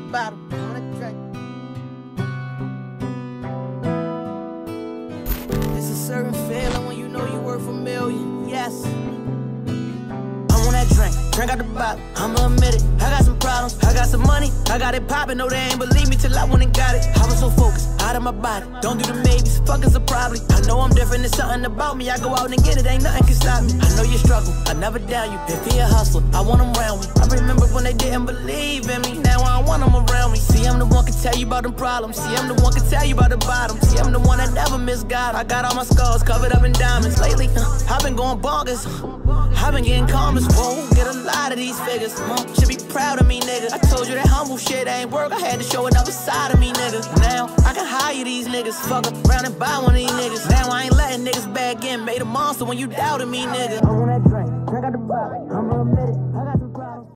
wanna drink. It's a certain feeling when you know you worth a million. Yes. I want that drink, drink out the bottle. I'ma admit it. I got some problems, I got some money, I got it poppin'. No, they ain't believe me till I went and got it. I was so focused, out of my body. Don't do the maybes, fuck is a probably. I know I'm different, there's something about me. I go out and get it, ain't nothing can stop me. I know you struggle, I never doubt you. If he a hustler, I want him round me. I remember when they didn't believe in me. Tell you about them problems. See, I'm the one can tell you about the bottom. See, I'm the one that never miss God. I got all my scars covered up in diamonds. Lately, uh, I've been going bonkers. I've been getting commas, whoa, get a lot of these figures. Mm, should be proud of me, nigga. I told you that humble shit ain't work. I had to show another side of me, nigga. Now I can hire these niggas, fuck around and buy one of these niggas. Now I ain't letting niggas back in. Made a monster when you doubted me, nigga. I want that drink, drink out the bottle.